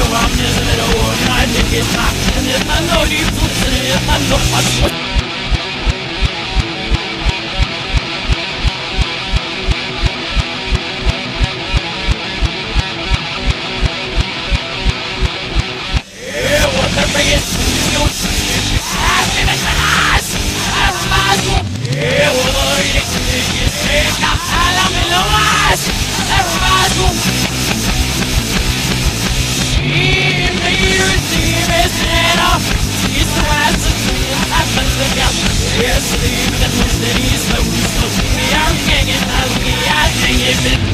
I'm just a little and I think it's hot And I know you. put it I know I Yes, we're we're we are hanging,